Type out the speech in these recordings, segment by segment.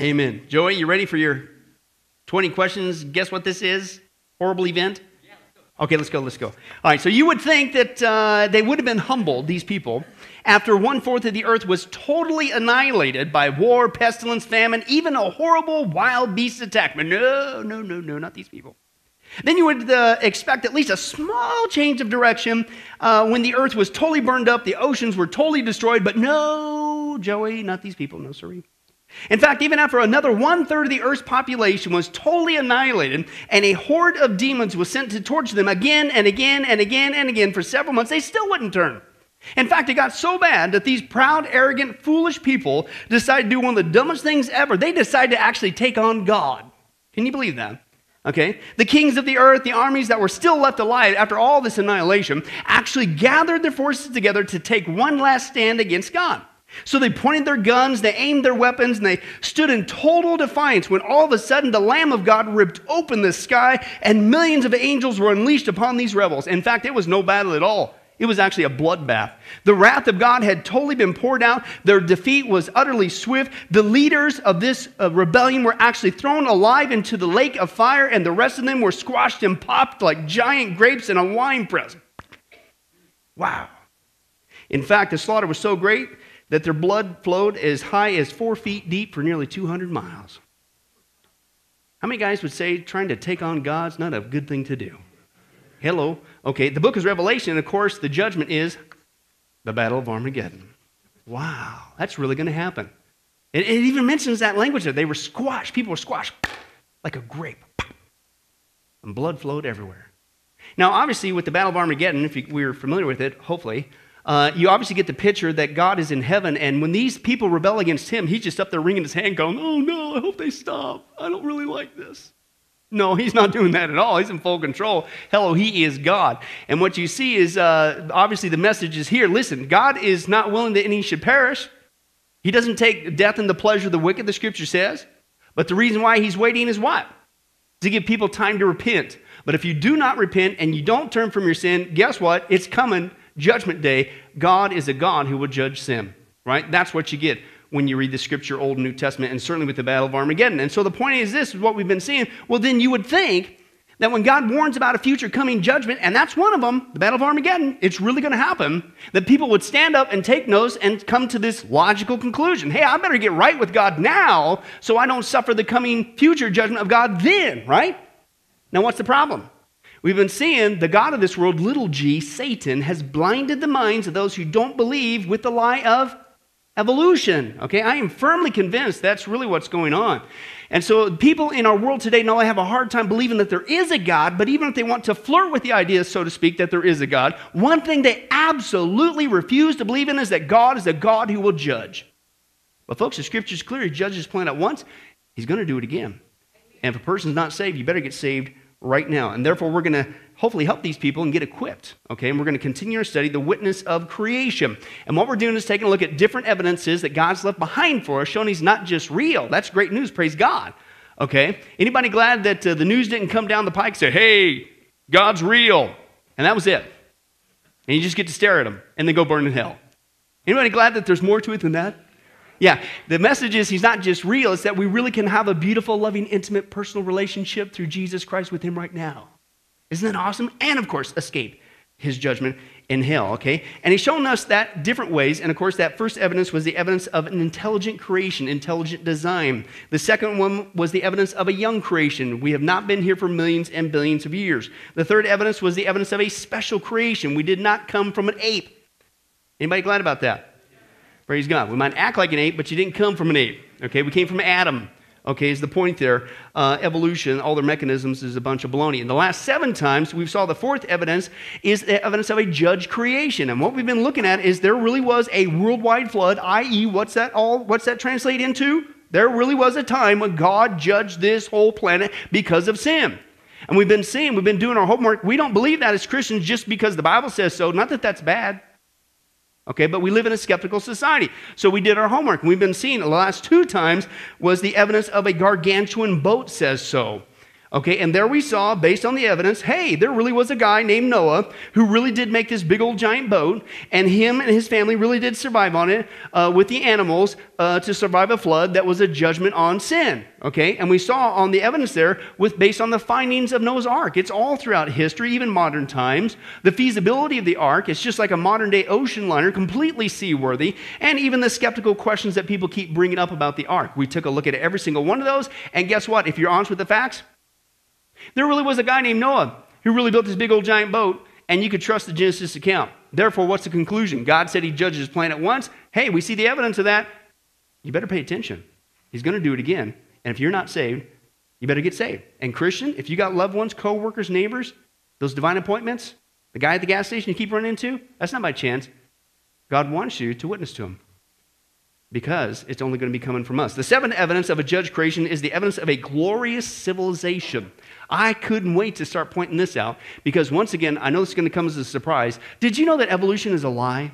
Amen. Joey, you ready for your 20 questions? Guess what this is? Horrible event? Okay, let's go, let's go. All right, so you would think that uh, they would have been humbled, these people, after one fourth of the earth was totally annihilated by war, pestilence, famine, even a horrible wild beast attack. But no, no, no, no, not these people. Then you would uh, expect at least a small change of direction uh, when the earth was totally burned up, the oceans were totally destroyed. But no, Joey, not these people, no, sorry. In fact, even after another one third of the earth's population was totally annihilated and a horde of demons was sent to torture them again and again and again and again for several months, they still wouldn't turn. In fact, it got so bad that these proud, arrogant, foolish people decided to do one of the dumbest things ever. They decided to actually take on God. Can you believe that? Okay? The kings of the earth, the armies that were still left alive after all this annihilation, actually gathered their forces together to take one last stand against God. So they pointed their guns, they aimed their weapons, and they stood in total defiance when all of a sudden the Lamb of God ripped open the sky and millions of angels were unleashed upon these rebels. In fact, it was no battle at all. It was actually a bloodbath. The wrath of God had totally been poured out. Their defeat was utterly swift. The leaders of this uh, rebellion were actually thrown alive into the lake of fire, and the rest of them were squashed and popped like giant grapes in a wine press. Wow. In fact, the slaughter was so great that their blood flowed as high as four feet deep for nearly 200 miles. How many guys would say trying to take on God's not a good thing to do? Hello. Okay, the book is Revelation, and of course, the judgment is the Battle of Armageddon. Wow, that's really going to happen. It, it, even mentions that language there. They were squashed. People were squashed like a grape. And blood flowed everywhere. Now, obviously, with the Battle of Armageddon, if you, we're familiar with it, hopefully, uh, you obviously get the picture that God is in heaven, and when these people rebel against him, he's just up there wringing his hand, going, Oh no, I hope they stop. I don't really like this. No, he's not doing that at all. He's in full control. Hello, he is God. And what you see is uh, obviously the message is here. Listen, God is not willing that any should perish. He doesn't take death and the pleasure of the wicked, the scripture says. But the reason why he's waiting is what? To give people time to repent. But if you do not repent and you don't turn from your sin, guess what? It's coming, judgment day. God is a God who will judge sin, right? That's what you get when you read the scripture, Old and New Testament, and certainly with the Battle of Armageddon. And so the point is this is what we've been seeing. Well, then you would think that when God warns about a future coming judgment, and that's one of them, the Battle of Armageddon, it's really going to happen, that people would stand up and take notes and come to this logical conclusion. Hey, I better get right with God now so I don't suffer the coming future judgment of God then, right? Now, what's the problem? We've been seeing the God of this world, little g, Satan, has blinded the minds of those who don't believe with the lie of evolution. Okay, I am firmly convinced that's really what's going on. And so people in our world today not only have a hard time believing that there is a God, but even if they want to flirt with the idea, so to speak, that there is a God, one thing they absolutely refuse to believe in is that God is a God who will judge. But folks, the scripture is clear. He judges planet once, he's going to do it again. And if a person's not saved, you better get saved right now. And therefore, we're going to hopefully help these people and get equipped. Okay, and we're going to continue our study, the witness of creation. And what we're doing is taking a look at different evidences that God's left behind for us, showing He's not just real. That's great news. Praise God. Okay, anybody glad that uh, the news didn't come down the pike and say, "Hey, God's real," and that was it, and you just get to stare at Him and then go burn in hell. Anybody glad that there's more to it than that? Yeah, the message is he's not just real, it's that we really can have a beautiful, loving, intimate, personal relationship through Jesus Christ with him right now. Isn't that awesome? And of course, escape his judgment in hell, okay? And he's shown us that different ways. And of course, that first evidence was the evidence of an intelligent creation, intelligent design. The second one was the evidence of a young creation. We have not been here for millions and billions of years. The third evidence was the evidence of a special creation. We did not come from an ape. Anybody glad about that? Praise God. We might act like an ape, but you didn't come from an ape, okay? We came from Adam okay, is the point there. Uh, evolution, all their mechanisms is a bunch of baloney. And the last seven times we saw the fourth evidence is the evidence of a judge creation. And what we've been looking at is there really was a worldwide flood, i.e., what's that all, what's that translate into? There really was a time when God judged this whole planet because of sin. And we've been seeing, we've been doing our homework. We don't believe that as Christians just because the Bible says so. Not that that's bad. Okay, but we live in a skeptical society. So we did our homework. We've been seeing the last two times was the evidence of a gargantuan boat says so. Okay, and there we saw, based on the evidence, hey, there really was a guy named Noah who really did make this big old giant boat, and him and his family really did survive on it uh, with the animals uh, to survive a flood that was a judgment on sin. Okay, and we saw on the evidence there, with based on the findings of Noah's Ark, it's all throughout history, even modern times. The feasibility of the ark, it's just like a modern day ocean liner, completely seaworthy, and even the skeptical questions that people keep bringing up about the ark. We took a look at every single one of those, and guess what? If you're honest with the facts, there really was a guy named Noah who really built this big old giant boat, and you could trust the Genesis account. Therefore, what's the conclusion? God said he judges his planet once. Hey, we see the evidence of that. You better pay attention. He's going to do it again. And if you're not saved, you better get saved. And Christian, if you got loved ones, co-workers, neighbors, those divine appointments, the guy at the gas station you keep running into, that's not by chance. God wants you to witness to him because it's only going to be coming from us. The seventh evidence of a judge creation is the evidence of a glorious civilization. I couldn't wait to start pointing this out because, once again, I know this is going to come as a surprise. Did you know that evolution is a lie?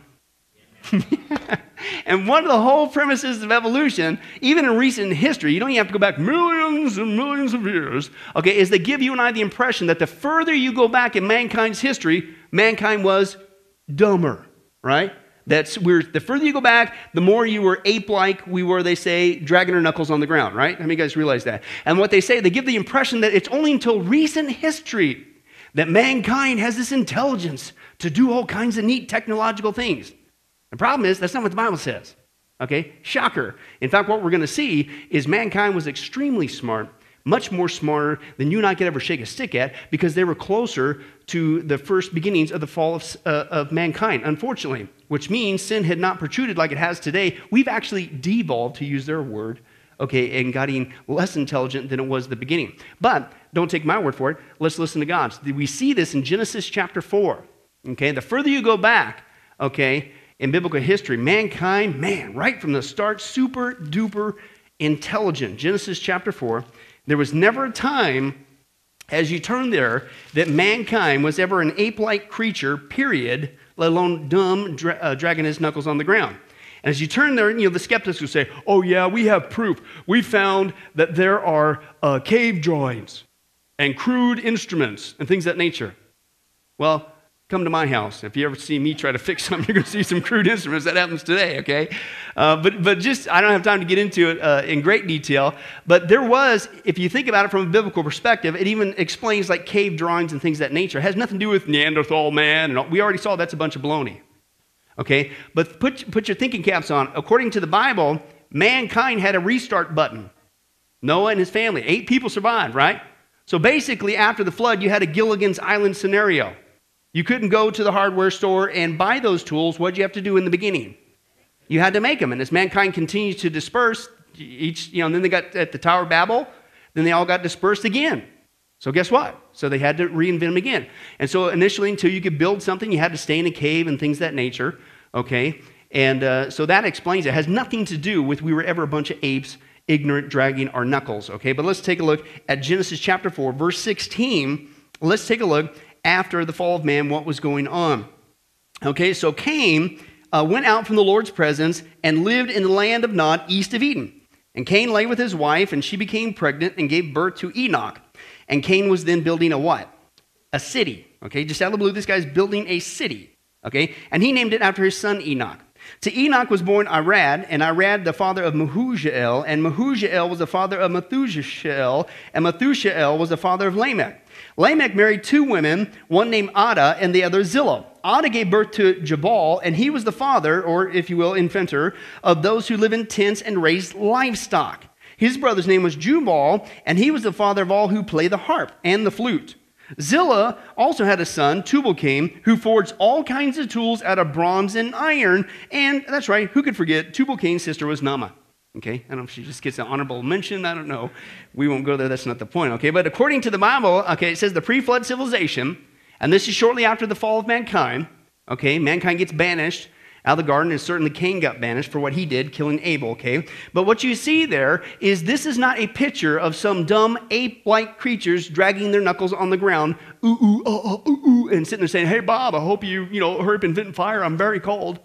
and one of the whole premises of evolution, even in recent history, you don't even have to go back millions and millions of years, okay, is they give you and I the impression that the further you go back in mankind's history, mankind was dumber, right? That's we're the further you go back, the more you were ape-like we were, they say, dragging our knuckles on the ground, right? How many guys realize that? And what they say, they give the impression that it's only until recent history that mankind has this intelligence to do all kinds of neat technological things. The problem is that's not what the Bible says. Okay? Shocker. In fact, what we're going to see is mankind was extremely smart much more smarter than you and I could ever shake a stick at because they were closer to the first beginnings of the fall of, uh, of mankind, unfortunately, which means sin had not protruded like it has today. We've actually devolved, to use their word, okay, and gotten less intelligent than it was the beginning. But don't take my word for it. Let's listen to God's. We see this in Genesis chapter 4. Okay, the further you go back, okay, in biblical history, mankind, man, right from the start, super duper intelligent. Genesis chapter 4. There was never a time, as you turn there, that mankind was ever an ape like creature, period, let alone dumb, dra- uh, dragging his knuckles on the ground. And as you turn there, you know, the skeptics will say, oh, yeah, we have proof. We found that there are uh, cave drawings and crude instruments and things of that nature. Well, come to my house. If you ever see me try to fix something, you're going to see some crude instruments. That happens today, okay? Uh, but, but just, I don't have time to get into it uh, in great detail. But there was, if you think about it from a biblical perspective, it even explains like cave drawings and things of that nature. It has nothing to do with Neanderthal man. And all, we already saw that's a bunch of baloney, okay? But put, put your thinking caps on. According to the Bible, mankind had a restart button. Noah and his family, eight people survived, right? So basically, after the flood, you had a Gilligan's Island scenario. You couldn't go to the hardware store and buy those tools. What did you have to do in the beginning? You had to make them. And as mankind continues to disperse, each, you know, and then they got at the Tower of Babel, then they all got dispersed again. So guess what? So they had to reinvent them again. And so initially, until you could build something, you had to stay in a cave and things that nature. Okay, and uh, so that explains it. it. Has nothing to do with we were ever a bunch of apes, ignorant, dragging our knuckles. Okay, but let's take a look at Genesis chapter four, verse sixteen. Let's take a look after the fall of man what was going on. Okay, so Cain uh, went out from the Lord's presence and lived in the land of Nod, east of Eden. And Cain lay with his wife, and she became pregnant and gave birth to Enoch. And Cain was then building a what? A city. Okay, just out of the blue, this guy's building a city. Okay, and he named it after his son Enoch. To Enoch was born Irad, and Irad the father of Mehujael, and Mehujael was the father of Methushael, and Methushael was the father of Lamech. Lamech married two women, one named Ada and the other Zillah. Ada gave birth to Jabal, and he was the father, or if you will, inventor, of those who live in tents and raise livestock. His brother's name was Jubal, and he was the father of all who play the harp and the flute. Zillah also had a son, Tubal-Cain, who forged all kinds of tools out of bronze and iron. And that's right, who could forget? Tubal-Cain's sister was Naamah. Okay, I don't know if she just gets an honorable mention. I don't know. We won't go there. That's not the point. Okay, but according to the Bible, okay, it says the pre-flood civilization, and this is shortly after the fall of mankind. Okay, mankind gets banished out of the garden, and certainly Cain got banished for what he did, killing Abel. Okay, but what you see there is this is not a picture of some dumb ape-like creatures dragging their knuckles on the ground, ooh ooh uh, uh, ooh ooh, and sitting there saying, "Hey Bob, I hope you you know hurry up and vent fire. I'm very cold."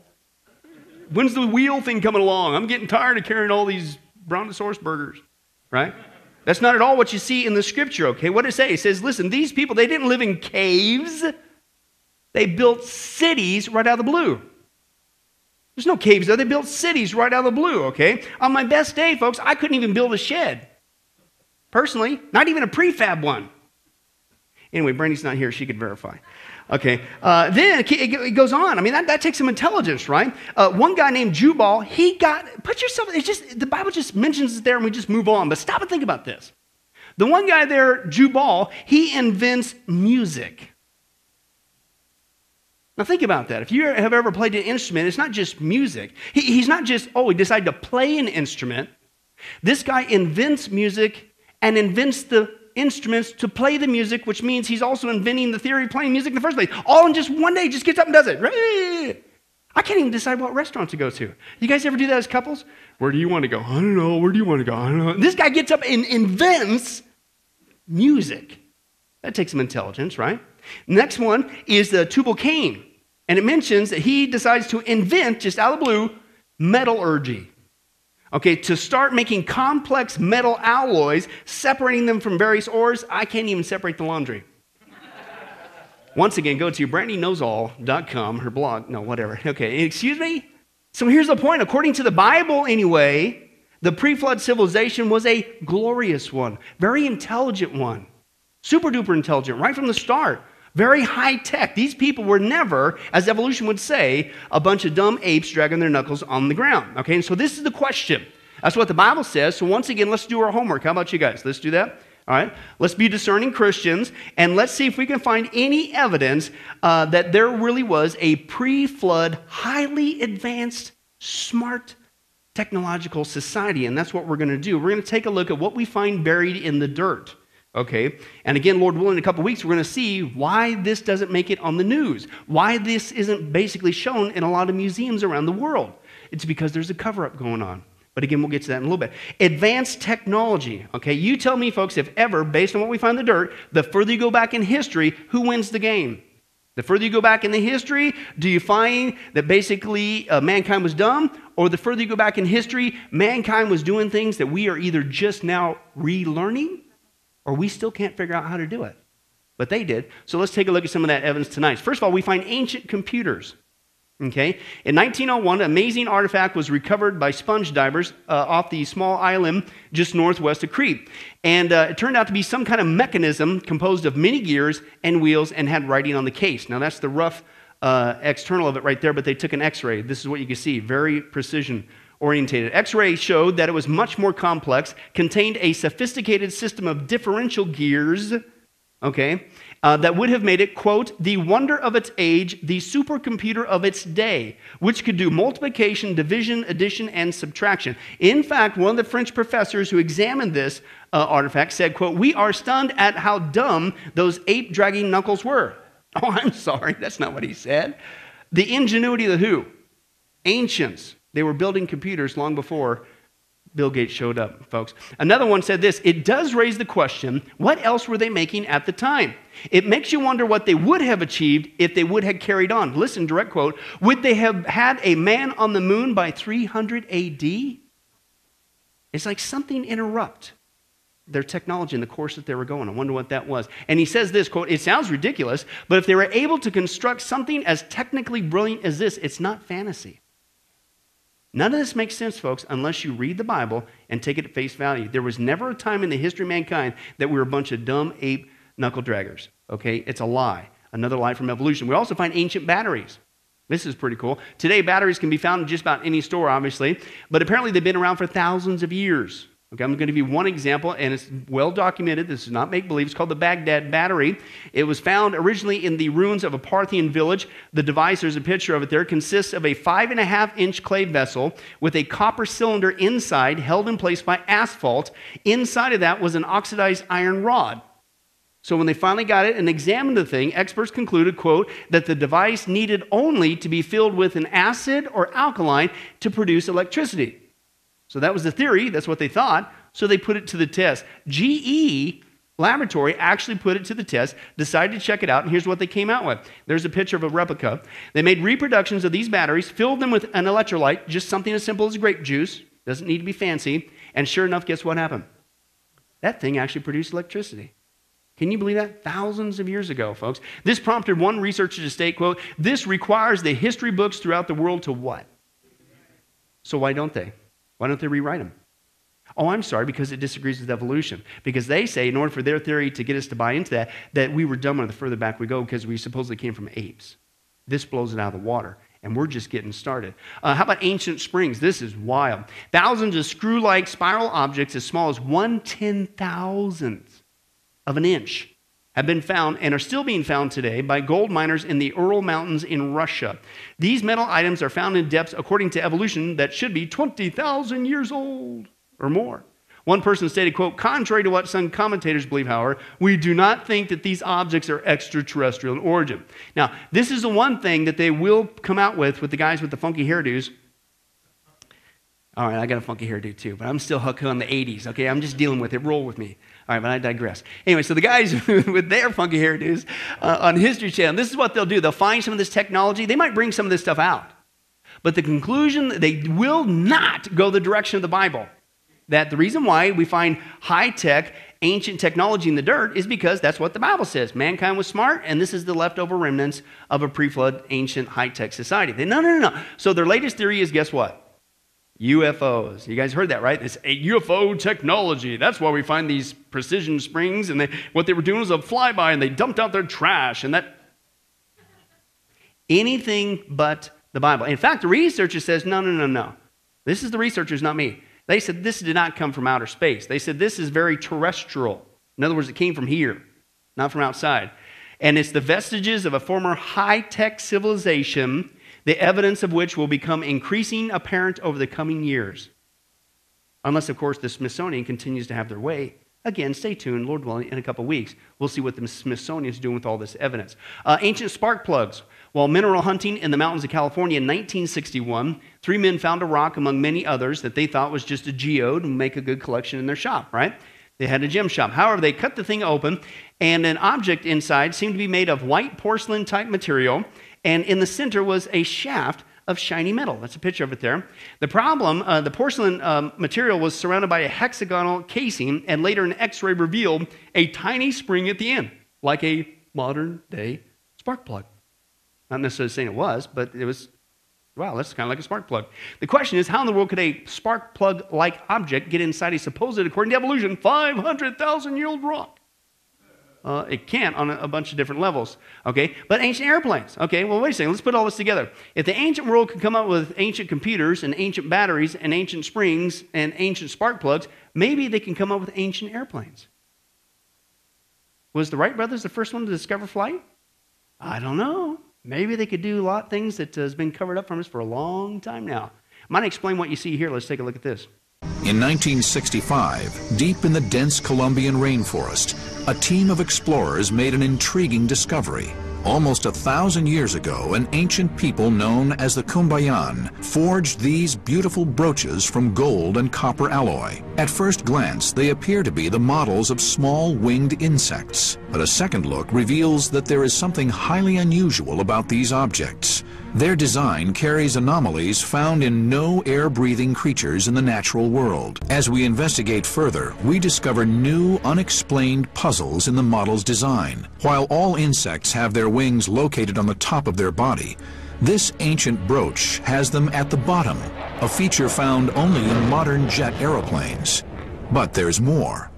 When's the wheel thing coming along? I'm getting tired of carrying all these Brontosaurus burgers, right? That's not at all what you see in the scripture, okay? What does it say? It says, listen, these people, they didn't live in caves. They built cities right out of the blue. There's no caves there. They built cities right out of the blue, okay? On my best day, folks, I couldn't even build a shed. Personally, not even a prefab one. Anyway, Brandy's not here. She could verify. Okay. Uh, then it goes on. I mean, that, that takes some intelligence, right? Uh, one guy named Jubal, he got, put yourself, it's just, the Bible just mentions it there and we just move on. But stop and think about this. The one guy there, Jubal, he invents music. Now, think about that. If you have ever played an instrument, it's not just music. He, he's not just, oh, he decided to play an instrument. This guy invents music and invents the instruments to play the music, which means he's also inventing the theory of playing music in the first place. All in just one day, just gets up and does it. I can't even decide what restaurant to go to. You guys ever do that as couples? Where do you want to go? I don't know. Where do you want to go? I don't know. This guy gets up and invents music. That takes some intelligence, right? Next one is the Tubal Cain. And it mentions that he decides to invent, just out of the blue, metallurgy. Okay, to start making complex metal alloys, separating them from various ores, I can't even separate the laundry. Once again, go to brandyknowsall.com, her blog. No, whatever. Okay, excuse me? So here's the point. According to the Bible, anyway, the pre flood civilization was a glorious one, very intelligent one, super duper intelligent right from the start. Very high tech. These people were never, as evolution would say, a bunch of dumb apes dragging their knuckles on the ground. Okay, and so this is the question. That's what the Bible says. So once again, let's do our homework. How about you guys? Let's do that. All right, let's be discerning Christians and let's see if we can find any evidence uh, that there really was a pre flood, highly advanced, smart technological society. And that's what we're going to do. We're going to take a look at what we find buried in the dirt. Okay? And again, Lord willing, in a couple weeks, we're going to see why this doesn't make it on the news, why this isn't basically shown in a lot of museums around the world. It's because there's a cover up going on. But again, we'll get to that in a little bit. Advanced technology. Okay, you tell me, folks, if ever, based on what we find in the dirt, the further you go back in history, who wins the game? The further you go back in the history, do you find that basically uh, mankind was dumb? Or the further you go back in history, mankind was doing things that we are either just now relearning or we still can't figure out how to do it. But they did. So let's take a look at some of that evidence tonight. First of all, we find ancient computers. Okay? In 1901, an amazing artifact was recovered by sponge divers uh, off the small island just northwest of Crete. And uh, it turned out to be some kind of mechanism composed of many gears and wheels and had writing on the case. Now, that's the rough uh, external of it right there, but they took an x ray. This is what you can see very precision orientated. X ray showed that it was much more complex, contained a sophisticated system of differential gears, okay, uh, that would have made it, quote, the wonder of its age, the supercomputer of its day, which could do multiplication, division, addition, and subtraction. In fact, one of the French professors who examined this uh, artifact said, quote, we are stunned at how dumb those ape dragging knuckles were. Oh, I'm sorry, that's not what he said. The ingenuity of the who? Ancients they were building computers long before Bill Gates showed up, folks. Another one said this it does raise the question what else were they making at the time? It makes you wonder what they would have achieved if they would have carried on. Listen, direct quote Would they have had a man on the moon by 300 AD? It's like something interrupt their technology in the course that they were going. I wonder what that was. And he says this quote, it sounds ridiculous, but if they were able to construct something as technically brilliant as this, it's not fantasy. None of this makes sense, folks, unless you read the Bible and take it at face value. There was never a time in the history of mankind that we were a bunch of dumb ape knuckle draggers. Okay? It's a lie. Another lie from evolution. We also find ancient batteries. This is pretty cool. Today, batteries can be found in just about any store, obviously, but apparently they've been around for thousands of years. Okay, I'm going to give you one example, and it's well documented. This is not make believe. It's called the Baghdad Battery. It was found originally in the ruins of a Parthian village. The device, there's a picture of it there, consists of a five and a half inch clay vessel with a copper cylinder inside, held in place by asphalt. Inside of that was an oxidized iron rod. So when they finally got it and examined the thing, experts concluded, quote, that the device needed only to be filled with an acid or alkaline to produce electricity. So that was the theory. That's what they thought. So they put it to the test. GE Laboratory actually put it to the test, decided to check it out, and here's what they came out with. There's a picture of a replica. They made reproductions of these batteries, filled them with an electrolyte, just something as simple as grape juice, doesn't need to be fancy, and sure enough, guess what happened? That thing actually produced electricity. Can you believe that? Thousands of years ago, folks. This prompted one researcher to state, quote, this requires the history books throughout the world to what? So why don't they? Why don't they rewrite them? Oh, I'm sorry, because it disagrees with evolution. Because they say, in order for their theory to get us to buy into that, that we were dumber the further back we go because we supposedly came from apes. This blows it out of the water, and we're just getting started. Uh, how about ancient springs? This is wild. Thousands of screw like spiral objects as small as one ten thousandth of an inch have been found and are still being found today by gold miners in the Ural Mountains in Russia. These metal items are found in depths, according to evolution, that should be 20,000 years old or more. One person stated, quote, contrary to what some commentators believe, however, we do not think that these objects are extraterrestrial in origin. Now, this is the one thing that they will come out with with the guys with the funky hairdos. All right, I got a funky hairdo too, but I'm still hooked on the 80s, okay? I'm just dealing with it. Roll with me. All right, but I digress. Anyway, so the guys with their funky hairdos uh, on History Channel, this is what they'll do. They'll find some of this technology. They might bring some of this stuff out. But the conclusion, they will not go the direction of the Bible that the reason why we find high tech, ancient technology in the dirt is because that's what the Bible says. Mankind was smart, and this is the leftover remnants of a pre flood, ancient, high tech society. They, no, no, no, no. So their latest theory is guess what? UFOs. You guys heard that, right? It's a UFO technology. That's why we find these precision springs, and they, what they were doing was a flyby, and they dumped out their trash, and that. Anything but the Bible. In fact, the researcher says, no, no, no, no. This is the researchers, not me. They said this did not come from outer space. They said this is very terrestrial. In other words, it came from here, not from outside. And it's the vestiges of a former high tech civilization, the evidence of which will become increasing apparent over the coming years. Unless, of course, the Smithsonian continues to have their way. Again, stay tuned, Lord willing, in a couple weeks. We'll see what the Smithsonian is doing with all this evidence. Uh, ancient spark plugs. While mineral hunting in the mountains of California in 1961, three men found a rock among many others that they thought was just a geode and make a good collection in their shop, right? They had a gem shop. However, they cut the thing open, and an object inside seemed to be made of white porcelain type material, and in the center was a shaft of shiny metal. That's a picture of it there. The problem uh, the porcelain um, material was surrounded by a hexagonal casing, and later an x ray revealed a tiny spring at the end, like a modern day spark plug. Not necessarily saying it was, but it was, wow, that's kind of like a spark plug. The question is, how in the world could a spark plug like object get inside a supposed, according to evolution, 500,000 year old rock? Uh, it can't on a, bunch of different levels. Okay, but ancient airplanes. Okay, well, wait a second. Let's put all this together. If the ancient world could come up with ancient computers and ancient batteries and ancient springs and ancient spark plugs, maybe they can come up with ancient airplanes. Was the Wright brothers the first one to discover flight? I don't know. Maybe they could do a lot of things that has been covered up from us for a long time now. Might explain what you see here. Let's take a look at this. In 1965, deep in the dense Colombian rainforest, a team of explorers made an intriguing discovery. Almost a thousand years ago, an ancient people known as the Quimbaya forged these beautiful brooches from gold and copper alloy. At first glance, they appear to be the models of small winged insects, but a second look reveals that there is something highly unusual about these objects. Their design carries anomalies found in no air-breathing creatures in the natural world. As we investigate further, we discover new, unexplained puzzles in the model's design. While all insects have their wings located on the top of their body, this ancient brooch has them at the bottom, a feature found only in modern jet aeroplanes. But there's more.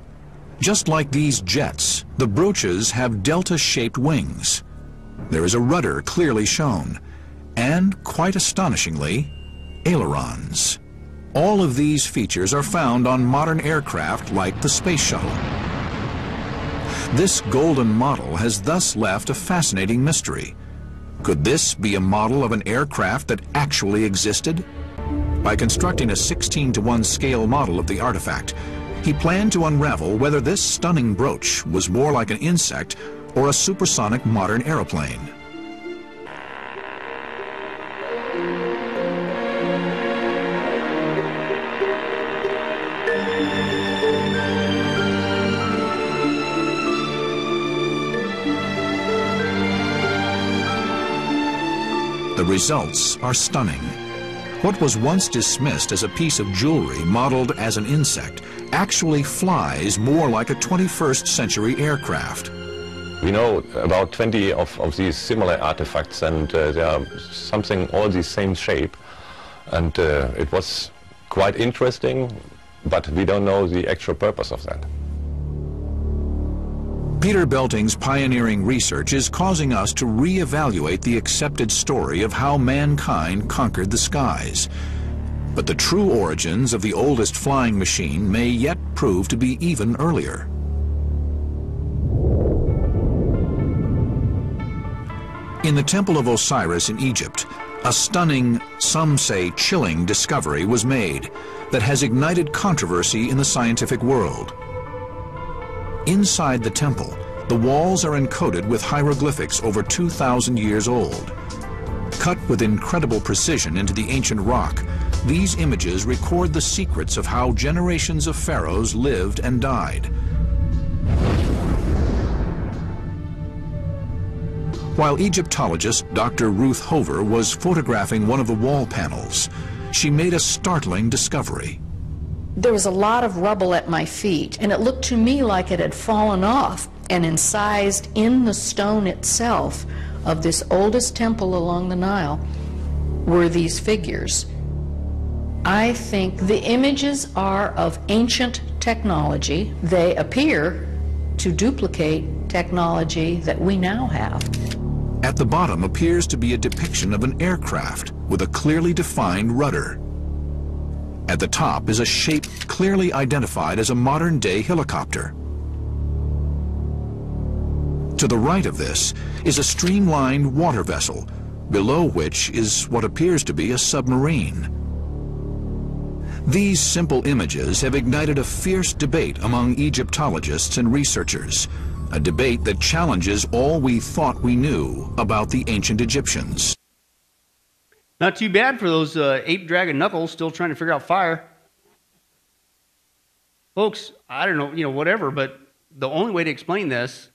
Just like these jets, the brooches have delta-shaped wings. There is a rudder clearly shown, and, quite astonishingly, ailerons. All of these features are found on modern aircraft like the Space Shuttle. This golden model has thus left a fascinating mystery. Could this be a model of an aircraft that actually existed? By constructing a 16 to 1 scale model of the artifact, he planned to unravel whether this stunning brooch was more like an insect or a supersonic modern aeroplane. The results are stunning. What was once dismissed as a piece of jewelry modeled as an insect actually flies more like a 21st century aircraft. We know about 20 of, of these similar artifacts and uh, they are something all the same shape. And uh, it was quite interesting, but we don't know the actual purpose of that. Peter Belting's pioneering research is causing us to re-evaluate the accepted story of how mankind conquered the skies. But the true origins of the oldest flying machine may yet prove to be even earlier. In the Temple of Osiris in Egypt, a stunning, some say chilling discovery was made that has ignited controversy in the scientific world. Inside the temple, the walls are encoded with hieroglyphics over 2,000 years old. Cut with incredible precision into the ancient rock, these images record the secrets of how generations of pharaohs lived and died. While Egyptologist Dr. Ruth Hover was photographing one of the wall panels, she made a startling discovery. There was a lot of rubble at my feet, and it looked to me like it had fallen off and incised in the stone itself of this oldest temple along the Nile were these figures. I think the images are of ancient technology. They appear to duplicate technology that we now have. At the bottom appears to be a depiction of an aircraft with a clearly defined rudder. At the top is a shape clearly identified as a modern-day helicopter. To the right of this is a streamlined water vessel, below which is what appears to be a submarine. These simple images have ignited a fierce debate among Egyptologists and researchers, a debate that challenges all we thought we knew about the ancient Egyptians. Not too bad for those uh, ape dragon knuckles still trying to figure out fire. Folks, I don't know, you know, whatever, but the only way to explain this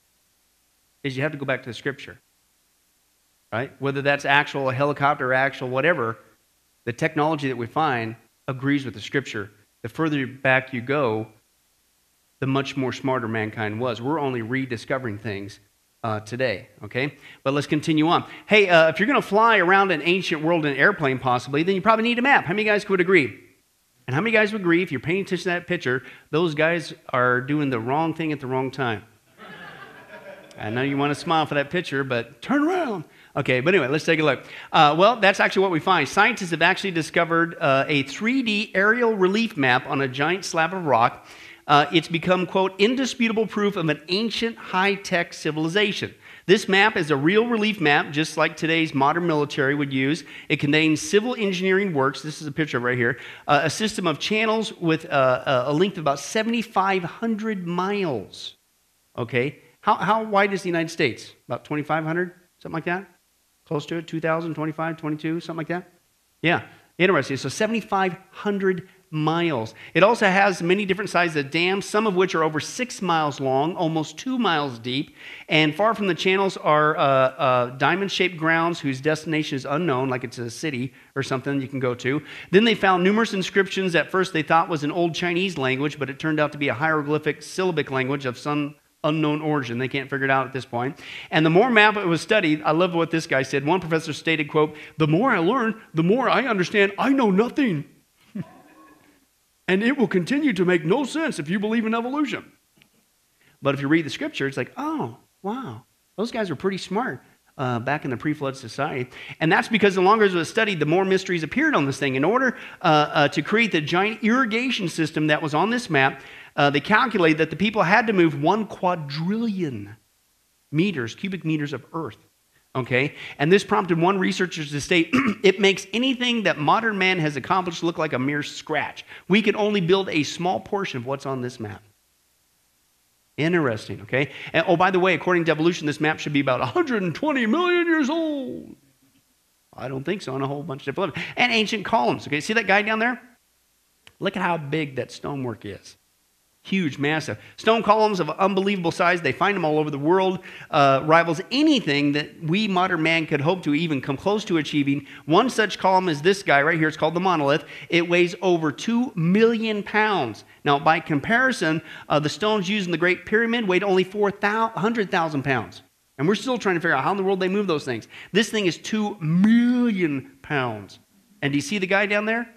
is you have to go back to the scripture. Right? Whether that's actual a helicopter or actual whatever, the technology that we find agrees with the scripture. The further back you go, the much more smarter mankind was. We're only rediscovering things uh, today, okay? But let's continue on. Hey, uh, if you're going to fly around an ancient world in an airplane, possibly, then you probably need a map. How many guys would agree? And how many guys would agree, if you're paying attention to that picture, those guys are doing the wrong thing at the wrong time? I know you want to smile for that picture, but turn around. Okay, but anyway, let's take a look. Uh, well, that's actually what we find. Scientists have actually discovered uh, a 3D aerial relief map on a giant slab of rock uh, it's become, quote, indisputable proof of an ancient high tech civilization. This map is a real relief map, just like today's modern military would use. It contains civil engineering works. This is a picture right here. Uh, a system of channels with uh, a length of about 7,500 miles. Okay? How, how wide is the United States? About 2,500? Something like that? Close to it? 2,000, 25, 22, something like that? Yeah. Interesting. So 7,500 miles. It also has many different sizes of dams, some of which are over six miles long, almost two miles deep. And far from the channels are uh, uh, diamond shaped grounds whose destination is unknown, like it's a city or something you can go to. Then they found numerous inscriptions at first they thought was an old Chinese language, but it turned out to be a hieroglyphic syllabic language of some unknown origin. They can't figure it out at this point. And the more map it was studied, I love what this guy said. One professor stated, quote, the more I learn, the more I understand I know nothing. And it will continue to make no sense if you believe in evolution. But if you read the scripture, it's like, oh, wow, those guys were pretty smart. Uh, back in the pre-flood society, and that's because the longer it was studied, the more mysteries appeared on this thing. In order uh, uh, to create the giant irrigation system that was on this map, uh, they calculated that the people had to move one quadrillion meters, cubic meters of earth Okay? And this prompted one researcher to state it makes anything that modern man has accomplished look like a mere scratch. We can only build a small portion of what's on this map. Interesting, okay? And oh, by the way, according to evolution, this map should be about 120 million years old. I don't think so, on a whole bunch of different levels. And ancient columns, okay? See that guy down there? Look at how big that stonework is. Huge, massive. Stone columns of unbelievable size. They find them all over the world. Uh, rivals anything that we modern man could hope to even come close to achieving. One such column is this guy right here. It's called the monolith. It weighs over 2 million pounds. Now, by comparison, uh, the stones used in the Great Pyramid weighed only 400,000 pounds. And we're still trying to figure out how in the world they move those things. This thing is 2 million pounds. And do you see the guy down there?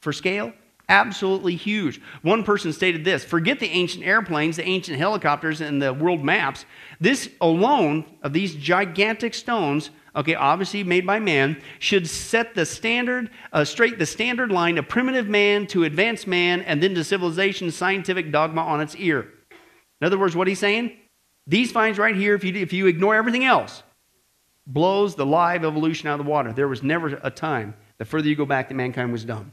For scale? Absolutely huge. One person stated this forget the ancient airplanes, the ancient helicopters, and the world maps. This alone of these gigantic stones, okay, obviously made by man, should set the standard, uh, straight the standard line of primitive man to advanced man and then to civilization's scientific dogma on its ear. In other words, what he's saying? These finds right here, if you, if you ignore everything else, blows the live evolution out of the water. There was never a time, the further you go back, that mankind was dumb.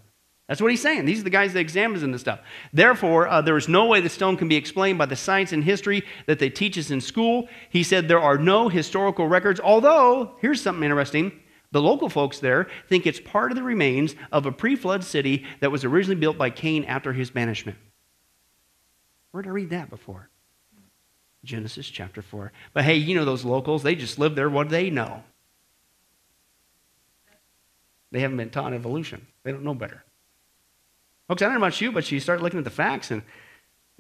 That's what he's saying. These are the guys that examine this stuff. Therefore, uh, there is no way the stone can be explained by the science and history that they teach us in school. He said there are no historical records, although, here's something interesting. The local folks there think it's part of the remains of a pre flood city that was originally built by Cain after his banishment. Where did I read that before? Genesis chapter 4. But hey, you know those locals, they just live there. What do they know? They haven't been taught evolution, they don't know better. Folks, I don't know about you, but you start looking at the facts, and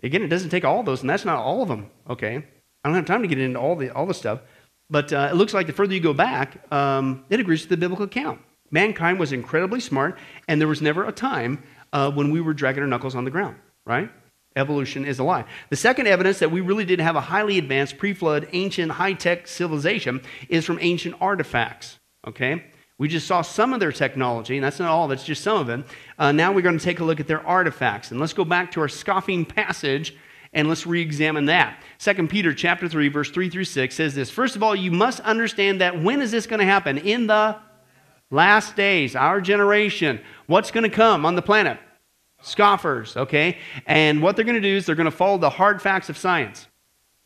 again, it doesn't take all those, and that's not all of them, okay? I don't have time to get into all the, all the stuff, but uh, it looks like the further you go back, um, it agrees with the biblical account. Mankind was incredibly smart, and there was never a time uh, when we were dragging our knuckles on the ground, right? Evolution is a lie. The second evidence that we really did have a highly advanced pre flood, ancient, high tech civilization is from ancient artifacts, okay? We just saw some of their technology, and that's not all, that's just some of it. Uh, now we're going to take a look at their artifacts. And let's go back to our scoffing passage and let's re-examine that. 2 Peter chapter 3, verse 3 through 6 says this. First of all, you must understand that when is this going to happen? In the last days, our generation. What's going to come on the planet? Scoffers, okay? And what they're going to do is they're going to follow the hard facts of science.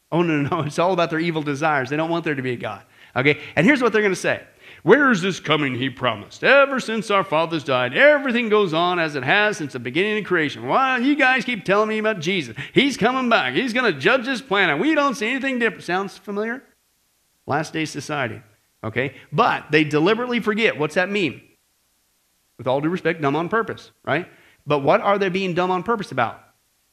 Oh, no, no, no. It's all about their evil desires. They don't want there to be a God. Okay? And here's what they're going to say where is this coming he promised? Ever since our fathers died, everything goes on as it has since the beginning of creation. Why, you guys keep telling me about Jesus. He's coming back. He's going to judge this planet. We don't see anything different. Sounds familiar? Last day society. Okay? But they deliberately forget. What's that mean? With all due respect, dumb on purpose, right? But what are they being dumb on purpose about?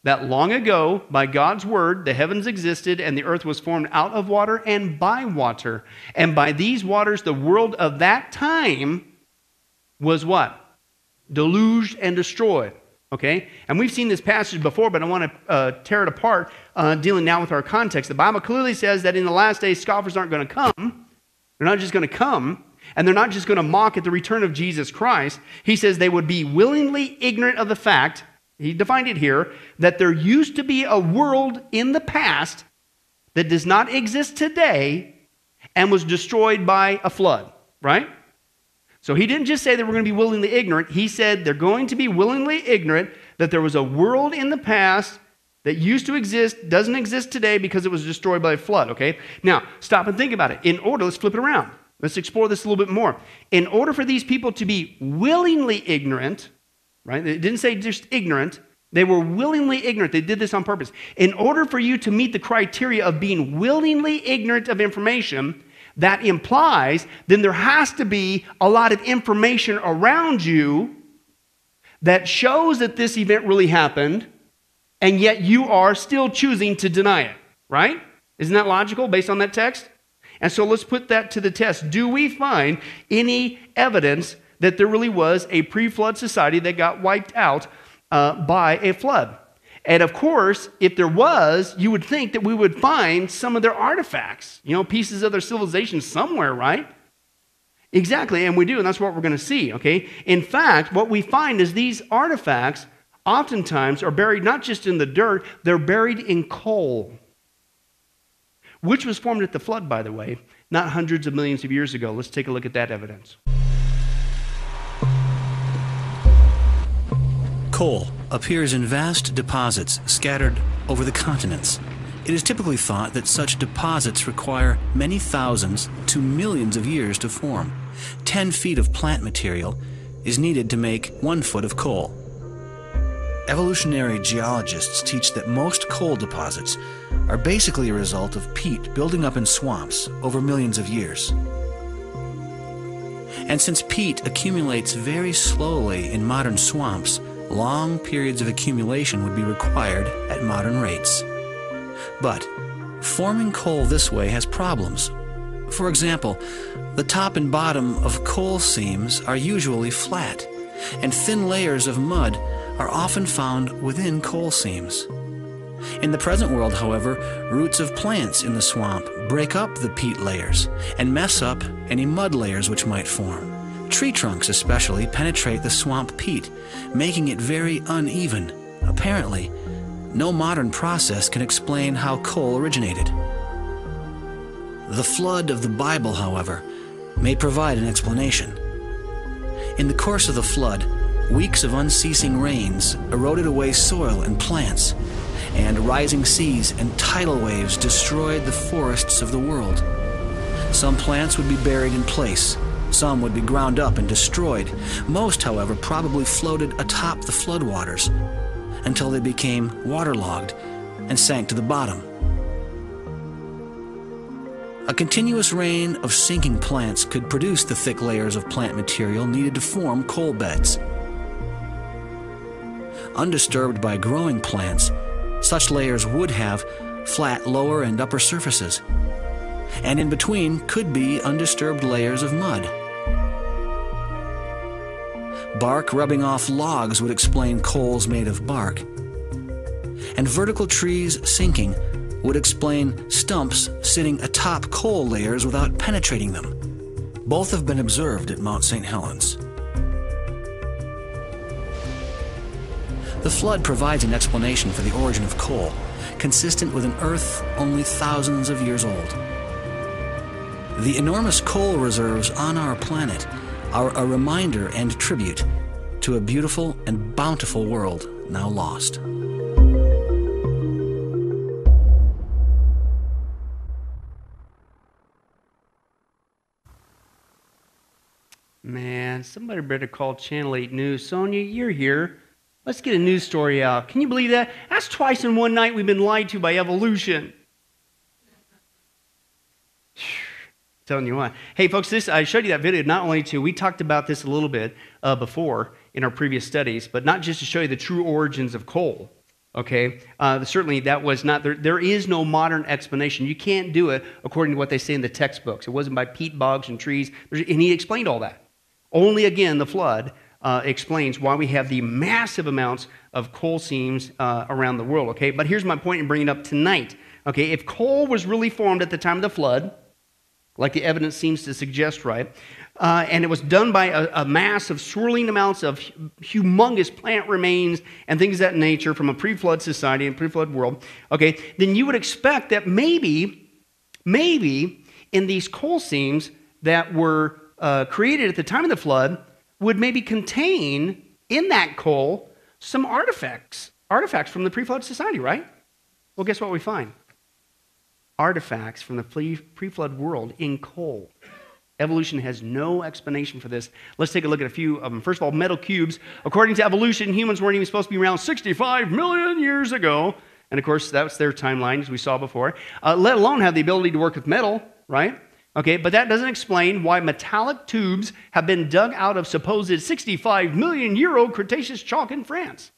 That long ago, by God's word, the heavens existed and the earth was formed out of water and by water. And by these waters, the world of that time was what? Deluged and destroyed. Okay? And we've seen this passage before, but I want to uh, tear it apart, uh, dealing now with our context. The Bible clearly says that in the last days, scoffers aren't going to come. They're not just going to come, and they're not just going to mock at the return of Jesus Christ. He says they would be willingly ignorant of the fact he defined it here that there used to be a world in the past that does not exist today and was destroyed by a flood, right? So he didn't just say they were going to be willingly ignorant. He said they're going to be willingly ignorant that there was a world in the past that used to exist, doesn't exist today because it was destroyed by a flood, okay? Now, stop and think about it. In order, let's flip it around. Let's explore this a little bit more. In order for these people to be willingly ignorant, right? It didn't say just ignorant. They were willingly ignorant. They did this on purpose. In order for you to meet the criteria of being willingly ignorant of information, that implies then there has to be a lot of information around you that shows that this event really happened, and yet you are still choosing to deny it, right? Isn't that logical based on that text? And so let's put that to the test. Do we find any evidence that there really was a pre flood society that got wiped out uh, by a flood. And of course, if there was, you would think that we would find some of their artifacts, you know, pieces of their civilization somewhere, right? Exactly, and we do, and that's what we're going to see, okay? In fact, what we find is these artifacts oftentimes are buried not just in the dirt, they're buried in coal, which was formed at the flood, by the way, not hundreds of millions of years ago. Let's take a look at that evidence. Coal appears in vast deposits scattered over the continents. It is typically thought that such deposits require many thousands to millions of years to form. 10 feet of plant material is needed to make one foot of coal. evolutionary geologists teach that most coal deposits are basically a result of peat building up in swamps over millions of years. And since peat accumulates very slowly in modern swamps, long periods of accumulation would be required at modern rates. But forming coal this way has problems. For example, the top and bottom of coal seams are usually flat, and thin layers of mud are often found within coal seams. In the present world, however, roots of plants in the swamp break up the peat layers and mess up any mud layers which might form. Tree trunks, especially, penetrate the swamp peat, making it very uneven. Apparently, no modern process can explain how coal originated. The flood of the Bible, however, may provide an explanation. In the course of the flood, weeks of unceasing rains eroded away soil and plants, and rising seas and tidal waves destroyed the forests of the world. Some plants would be buried in place, some would be ground up and destroyed. Most, however, probably floated atop the floodwaters until they became waterlogged and sank to the bottom. A continuous rain of sinking plants could produce the thick layers of plant material needed to form coal beds. Undisturbed by growing plants, such layers would have flat lower and upper surfaces, and in between could be undisturbed layers of mud. Bark rubbing off logs would explain coals made of bark. And vertical trees sinking would explain stumps sitting atop coal layers without penetrating them. Both have been observed at Mount St. Helens. The flood provides an explanation for the origin of coal, consistent with an Earth only thousands of years old. The enormous coal reserves on our planet are a reminder and tribute to a beautiful and bountiful world now lost. Man, somebody better call Channel 8 News. Sonia, you're here. Let's get a news story out. Can you believe that? That's twice in one night we've been lied to by evolution. Telling you what. Hey, folks, this I showed you that video not only to we talked about this a little bit uh, before in our previous studies, but not just to show you the true origins of coal. Okay, uh, certainly that was not there. There is no modern explanation. You can't do it according to what they say in the textbooks. It wasn't by peat bogs and trees, and he explained all that. Only again the flood uh, explains why we have the massive amounts of coal seams uh, around the world. Okay, but here's my point in bringing it up tonight. Okay, if coal was really formed at the time of the flood, like the evidence seems to suggest, right? Uh, and it was done by a, a, mass of swirling amounts of humongous plant remains and things of that nature from a pre-flood society and pre-flood world. Okay, then you would expect that maybe, maybe in these coal seams that were uh, created at the time of the flood would maybe contain in that coal some artifacts, artifacts from the pre-flood society, right? Well, guess what we find? Artifacts from the pre flood world in coal. Evolution has no explanation for this. Let's take a look at a few of them. First of all, metal cubes. According to evolution, humans weren't even supposed to be around 65 million years ago. And of course, that was their timeline, as we saw before, uh, let alone have the ability to work with metal, right? Okay, but that doesn't explain why metallic tubes have been dug out of supposed 65 million year old Cretaceous chalk in France.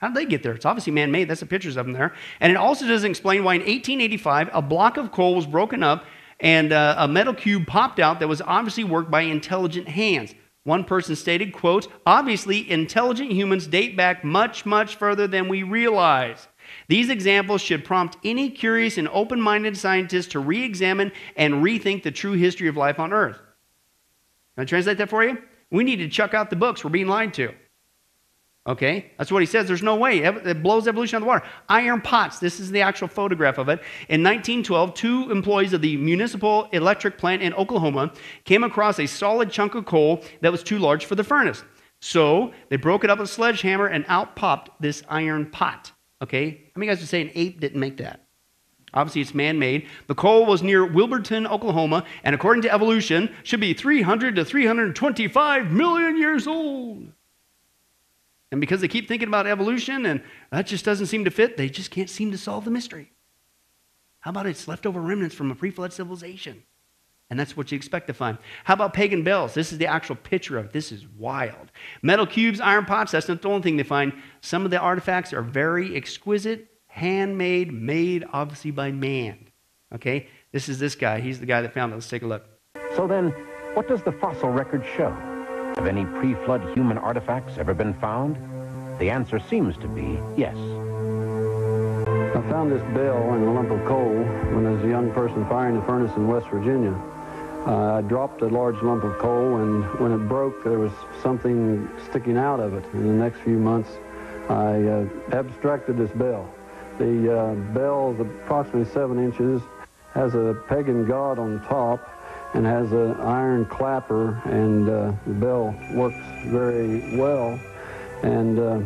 How did they get there? It's obviously man made. That's the pictures of them there. And it also doesn't explain why in 1885 a block of coal was broken up and uh, a metal cube popped out that was obviously worked by intelligent hands. One person stated, quote, obviously intelligent humans date back much, much further than we realize. These examples should prompt any curious and open minded scientist to re examine and rethink the true history of life on Earth. Can I translate that for you? We need to chuck out the books we're being lied to. Okay? That's what he says. There's no way. It blows evolution out of the water. Iron pots. This is the actual photograph of it. In 1912, two employees of the municipal electric plant in Oklahoma came across a solid chunk of coal that was too large for the furnace. So they broke it up with a sledgehammer and out popped this iron pot. Okay? How many guys would say an ape didn't make that? Obviously, it's man made. The coal was near Wilburton, Oklahoma, and according to evolution, should be 300 to 325 million years old. And because they keep thinking about evolution and that just doesn't seem to fit, they just can't seem to solve the mystery. How about it's leftover remnants from a pre flood civilization? And that's what you expect to find. How about pagan bells? This is the actual picture of. This is wild. Metal cubes, iron pots, that's not the only thing they find. Some of the artifacts are very exquisite, handmade, made obviously by man. Okay? This is this guy. He's the guy that found it. Let's take a look. So then, what does the fossil record show? Have any pre-flood human artifacts ever been found? The answer seems to be yes. I found this bell in a lump of coal when I was a young person firing a furnace in West Virginia. Uh, I dropped a large lump of coal, and when it broke, there was something sticking out of it. In the next few months, I uh, abstracted this bell. The uh, bell is approximately seven inches, has a pagan god on top, and has an iron clapper, and uh, the bell works very well. And uh,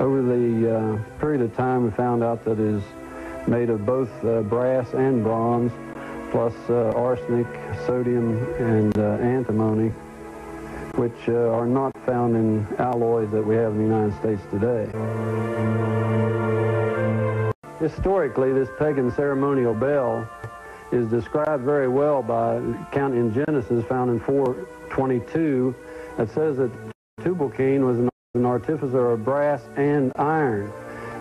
over the uh, period of time, we found out that it is made of both uh, brass and bronze, plus uh, arsenic, sodium, and uh, antimony, which are not found in alloys that we have in the United States today. Historically, this pagan ceremonial bell is described very well by count in Genesis found in 422 that says that Tubal-Cain was an, artificer of brass and iron.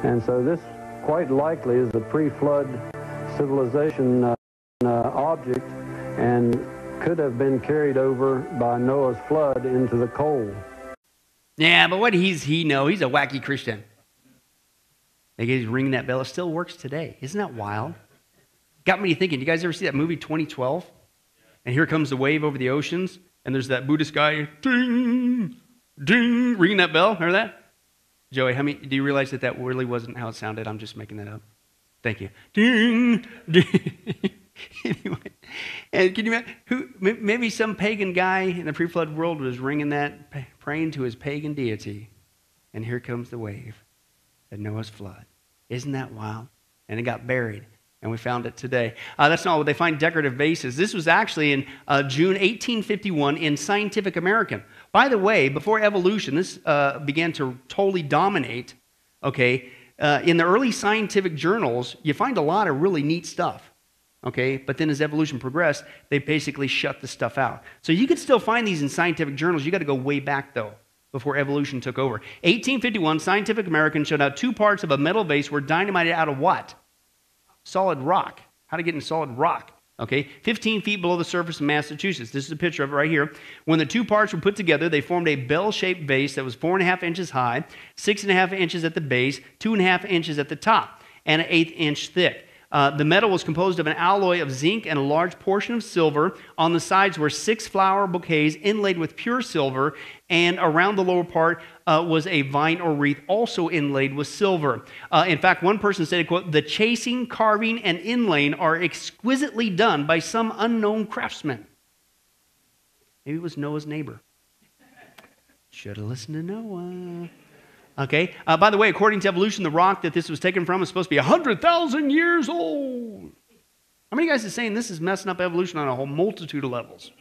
And so this quite likely is a pre-flood civilization uh, uh, object and could have been carried over by Noah's flood into the coal. Yeah, but what does he know? He's a wacky Christian. They he's ringing that bell. It still works today. Isn't that wild? Got me thinking. You guys ever see that movie 2012? And here comes the wave over the oceans, and there's that Buddhist guy, ding, ding, ringing that bell. Remember that? Joey, how many, do you realize that that really wasn't how it sounded? I'm just making that up. Thank you. Ding, ding. anyway, and can you imagine who? Maybe some pagan guy in the pre-flood world was ringing that, praying to his pagan deity, and here comes the wave, at Noah's flood. Isn't that wild? And it got buried and we found it today. Uh, that's not what they find decorative vases. This was actually in uh, June 1851 in Scientific American. By the way, before evolution, this uh, began to totally dominate. Okay, uh, in the early scientific journals, you find a lot of really neat stuff. Okay, but then as evolution progressed, they basically shut the stuff out. So you could still find these in scientific journals. You got to go way back though before evolution took over. 1851, Scientific American showed out two parts of a metal vase were dynamited out of what? Solid rock. How to get in solid rock. Okay, 15 feet below the surface of Massachusetts. This is a picture of it right here. When the two parts were put together, they formed a bell shaped base that was four and a half inches high, six and a half inches at the base, two and a half inches at the top, and an eighth inch thick. Uh, the metal was composed of an alloy of zinc and a large portion of silver. On the sides were six flower bouquets inlaid with pure silver, and around the lower part uh, was a vine or wreath also inlaid with silver. Uh, in fact, one person said, quote, the chasing, carving, and inlaying are exquisitely done by some unknown craftsman. Maybe it was Noah's neighbor. Should have listened to Noah. Okay? Uh, by the way, according to evolution, the rock that this was taken from is supposed to be 100,000 years old. How many guys are saying this is messing up evolution on a whole multitude of levels?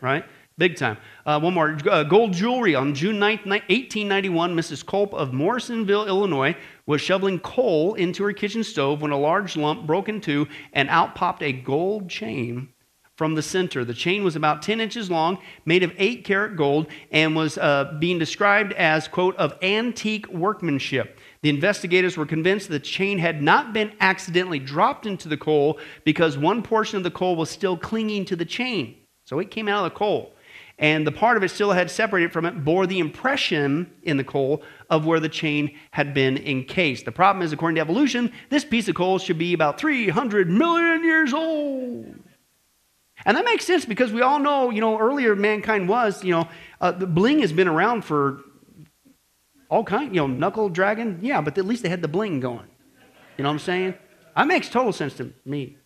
Right? Big time. Uh, one more. Uh, gold jewelry. On June 9, 1891, Mrs. Culp of Morrisonville, Illinois, was shoveling coal into her kitchen stove when a large lump broke in two and out popped a gold chain from the center. The chain was about 10 inches long, made of 8 karat gold, and was uh, being described as, quote, of antique workmanship. The investigators were convinced the chain had not been accidentally dropped into the coal because one portion of the coal was still clinging to the chain. So it came out of the coal. And the part of it still had separated from it bore the impression in the coal of where the chain had been encased. The problem is, according to evolution, this piece of coal should be about 300 million years old. And that makes sense because we all know, you know, earlier mankind was, you know, uh, the bling has been around for all kind, you know, knuckle dragon, yeah, but at least they had the bling going. You know what I'm saying? That makes total sense to me.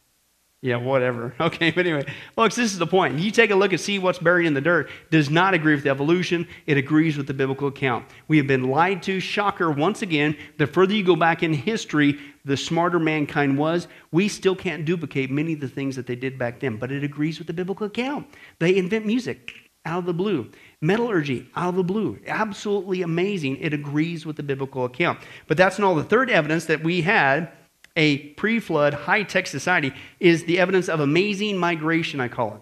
Yeah, whatever. Okay, but anyway, folks, this is the point. You take a look and see what's buried in the dirt. Does not agree with evolution. It agrees with the biblical account. We have been lied to. Shocker, once again. The further you go back in history, the smarter mankind was. We still can't duplicate many of the things that they did back then, but it agrees with the biblical account. They invent music. out of the blue. Metallurgy, out of the blue. Absolutely amazing. It agrees with the biblical account. But that's not all. The third evidence that we had a pre flood, high tech society is the evidence of amazing migration, I call it.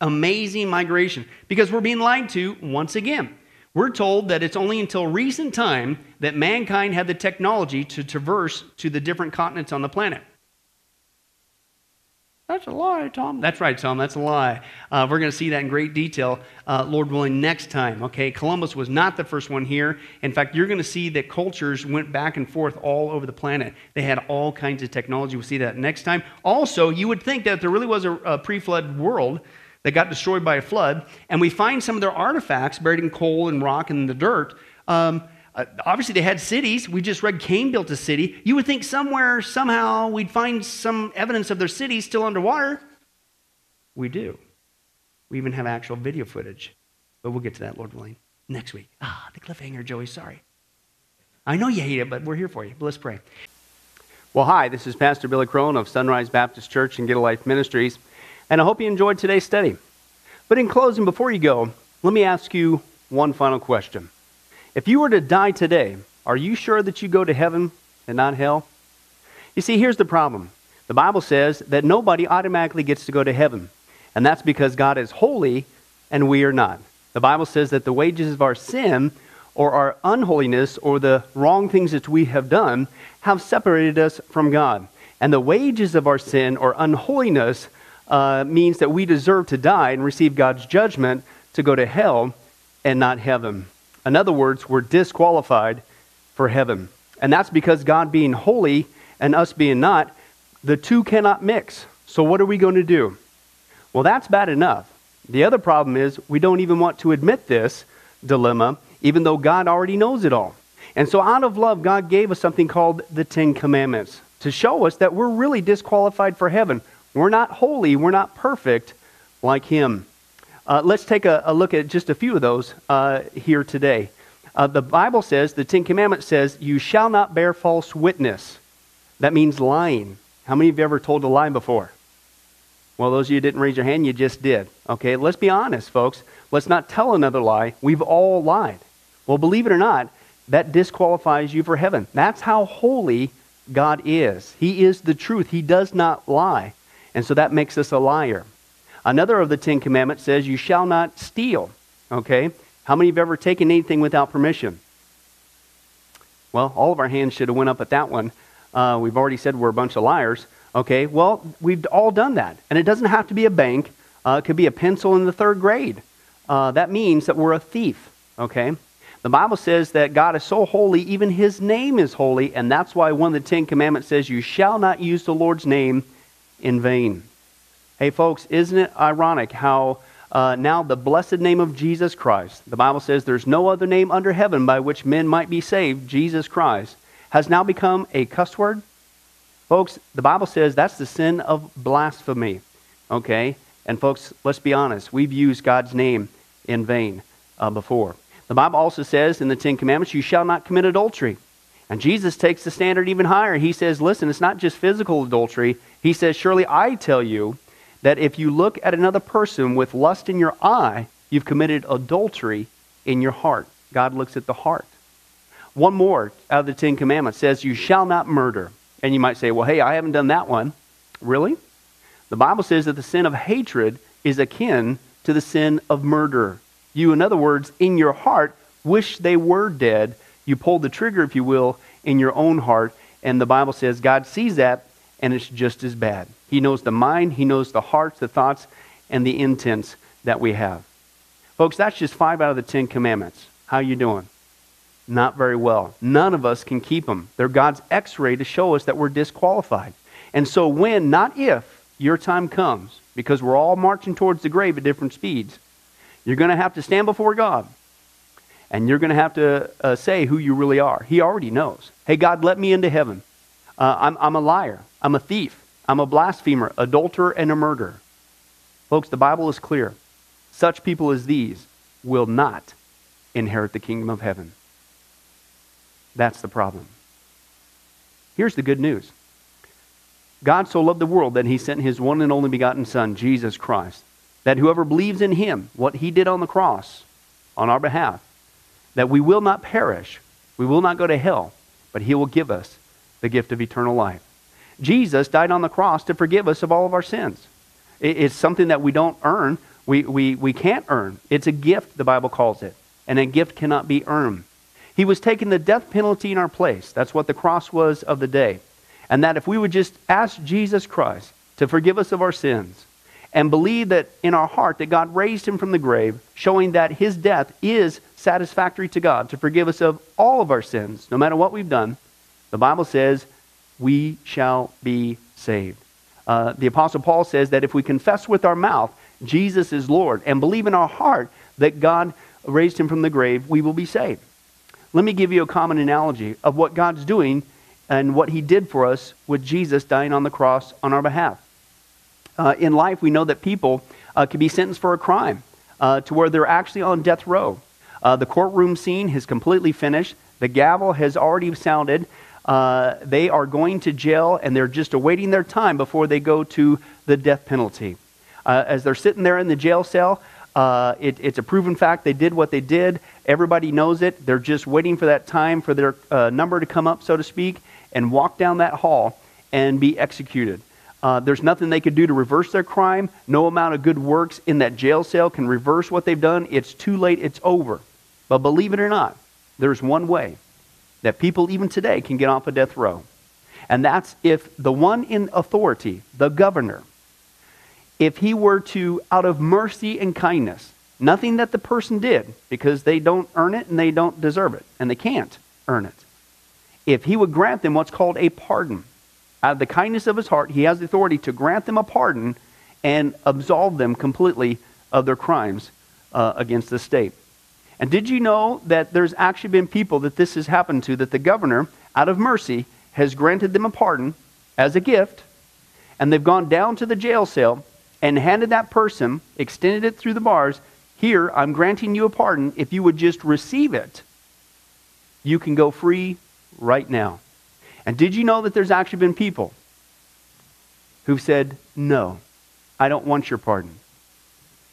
Amazing migration. Because we're being lied to once again. We're told that it's only until recent time that mankind had the technology to traverse to the different continents on the planet. That's a lie, Tom. That's right, Tom. That's a lie. Uh, we're going to see that in great detail, uh, Lord willing, next time. Okay, Columbus was not the first one here. In fact, you're going to see that cultures went back and forth all over the planet. They had all kinds of technology. We'll see that next time. Also, you would think that there really was a, a pre flood world that got destroyed by a flood, and we find some of their artifacts buried in coal and rock and the dirt. Um, uh, obviously, they had cities. We just read Cain built a city. You would think somewhere, somehow, we'd find some evidence of their city still underwater. We do. We even have actual video footage. But we'll get to that, Lord willing, next week. Ah, the cliffhanger, Joey. Sorry. I know you hate it, but we're here for you. But let's pray. Well, hi, this is Pastor Billy Crone of Sunrise Baptist Church and Get a Life Ministries, and I hope you enjoyed today's study. But in closing, before you go, let me ask you one final question. If you were to die today, are you sure that you go to heaven and not hell? You see, here's the problem. The Bible says that nobody automatically gets to go to heaven, and that's because God is holy and we are not. The Bible says that the wages of our sin or our unholiness or the wrong things that we have done have separated us from God. And the wages of our sin or unholiness uh, means that we deserve to die and receive God's judgment to go to hell and not heaven. In other words, we're disqualified for heaven. And that's because God being holy and us being not, the two cannot mix. So, what are we going to do? Well, that's bad enough. The other problem is we don't even want to admit this dilemma, even though God already knows it all. And so, out of love, God gave us something called the Ten Commandments to show us that we're really disqualified for heaven. We're not holy, we're not perfect like Him. Uh, let's take a, a, look at just a few of those uh, here today. Uh, the Bible says, the Ten Commandments says, you shall not bear false witness. That means lying. How many of you ever told a lie before? Well, those of you didn't raise your hand, you just did. Okay, let's be honest, folks. Let's not tell another lie. We've all lied. Well, believe it or not, that disqualifies you for heaven. That's how holy God is. He is the truth. He does not lie. And so that makes us a liar. Another of the Ten Commandments says, You shall not steal. Okay? How many have ever taken anything without permission? Well, all of our hands should have went up at that one. Uh, we've already said we're a bunch of liars. Okay, well, we've all done that. And it doesn't have to be a bank, uh, it could be a pencil in the third grade. Uh, that means that we're a thief. Okay? The Bible says that God is so holy, even his name is holy, and that's why one of the Ten Commandments says, You shall not use the Lord's name in vain. Hey, folks, isn't it ironic how uh, now the blessed name of Jesus Christ, the Bible says there's no other name under heaven by which men might be saved, Jesus Christ, has now become a cuss word? Folks, the Bible says that's the sin of blasphemy. Okay? And folks, let's be honest, we've used God's name in vain uh, before. The Bible also says in the Ten Commandments, you shall not commit adultery. And Jesus takes the standard even higher. He says, listen, it's not just physical adultery. He says, surely I tell you that if you look at another person with lust in your eye, you've committed adultery in your heart. God looks at the heart. One more out of the Ten Commandments says, You shall not murder. And you might say, Well, hey, I haven't done that one. Really? The Bible says that the sin of hatred is akin to the sin of murder. You, in other words, in your heart, wish they were dead. You pulled the trigger, if you will, in your own heart. And the Bible says God sees that, and it's just as bad. He knows the mind, He knows the hearts, the thoughts, and the intents that we have. Folks, that's just five out of the Ten Commandments. How you doing? Not very well. None of us can keep them. They're God's x ray to show us that we're disqualified. And so, when, not if, your time comes, because we're all marching towards the grave at different speeds, you're going to have to stand before God. And you're going to have to uh, say who you really are. He already knows. Hey, God, let me into heaven. Uh, I'm, I'm a liar. I'm a thief. I'm a blasphemer, adulterer, and a murderer. Folks, the Bible is clear. Such people as these will not inherit the kingdom of heaven. That's the problem. Here's the good news God so loved the world that he sent his one and only begotten Son, Jesus Christ, that whoever believes in him, what he did on the cross on our behalf, that we will not perish, we will not go to hell, but he will give us the gift of eternal life. Jesus died on the cross to forgive us of all of our sins. It's something that we don't earn, we, we, we can't earn. It's a gift, the Bible calls it, and a gift cannot be earned. He was taking the death penalty in our place. That's what the cross was of the day. And that if we would just ask Jesus Christ to forgive us of our sins and believe that in our heart that God raised him from the grave, showing that his death is satisfactory to God to forgive us of all of our sins, no matter what we've done, the Bible says we shall be saved. Uh, the Apostle Paul says that if we confess with our mouth Jesus is Lord and believe in our heart that God raised him from the grave, we will be saved. Let me give you a common analogy of what God's doing and what he did for us with Jesus dying on the cross on our behalf. Uh, in life, we know that people uh, can be sentenced for a crime uh, to where they're actually on death row. Uh, the courtroom scene has completely finished. The gavel has already sounded. Uh, they are going to jail and they're just awaiting their time before they go to the death penalty. Uh, as they're sitting there in the jail cell, uh, it, it's a proven fact they did what they did. Everybody knows it. They're just waiting for that time for their uh, number to come up, so to speak, and walk down that hall and be executed. Uh, there's nothing they could do to reverse their crime. No amount of good works in that jail cell can reverse what they've done. It's too late. It's over. But believe it or not, there's one way that people even today can get off a death row. And that's if the one in authority, the governor, if he were to, out of mercy and kindness, nothing that the person did, because they don't earn it and they don't deserve it, and they can't earn it, if he would grant them what's called a pardon, out of the kindness of his heart, he has the authority to grant them a pardon and absolve them completely of their crimes uh, against the state. And did you know that there's actually been people that this has happened to, that the governor, out of mercy, has granted them a pardon as a gift, and they've gone down to the jail cell and handed that person, extended it through the bars, here, I'm granting you a pardon. If you would just receive it, you can go free right now. And did you know that there's actually been people who've said, No, I don't want your pardon?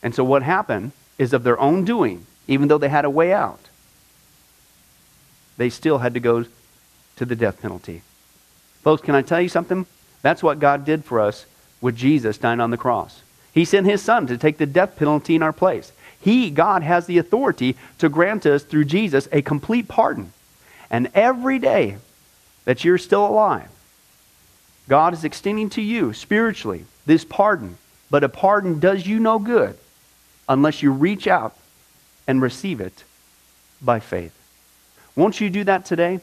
And so what happened is of their own doing, even though they had a way out, they still had to go to the death penalty. Folks, can I tell you something? That's what God did for us with Jesus dying on the cross. He sent his son to take the death penalty in our place. He, God, has the authority to grant us through Jesus a complete pardon. And every day that you're still alive, God is extending to you spiritually this pardon. But a pardon does you no good unless you reach out and receive it by faith. Won't you do that today?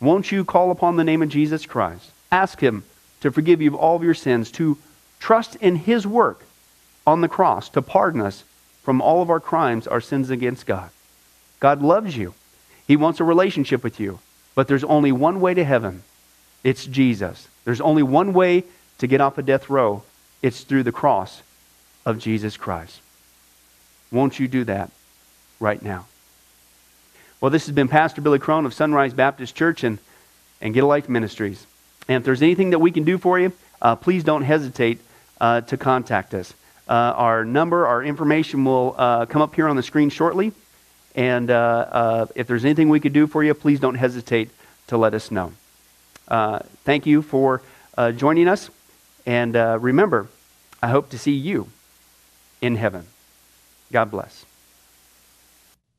Won't you call upon the name of Jesus Christ? Ask Him to forgive you of all of your sins, to trust in His work on the cross to pardon us from all of our crimes, our sins against God. God loves you. He wants a relationship with you. But there's only one way to heaven it's Jesus. There's only one way to get off a death row it's through the cross of Jesus Christ. Won't you do that right now? Well, this has been Pastor Billy Crone of Sunrise Baptist Church and, and Get a Life Ministries. And if there's anything that we can do for you, uh, please don't hesitate uh, to contact us. Uh, our number, our information will uh, come up here on the screen shortly. And uh, uh, if there's anything we could do for you, please don't hesitate to let us know. thank you for joining us. And remember, I hope to see you in heaven. God bless.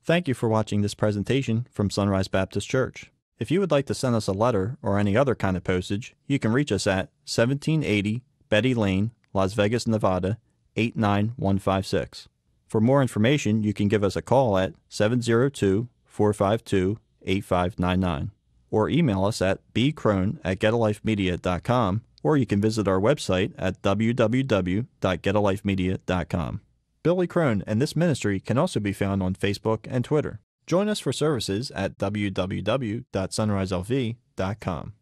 Thank you for watching this presentation from Sunrise Baptist Church. If you would like to send us a letter or any other kind of postage, you can reach us at 1780 Betty Lane, Las Vegas, Nevada 89156. For more information, you can give us a call at 702 452 8599 or email us at bcrone at getalifemedia.com or you can visit our website at www.getalifemedia.com. Billy Crone and this ministry can also be found on Facebook and Twitter. Join us for services at www.sunriselv.com.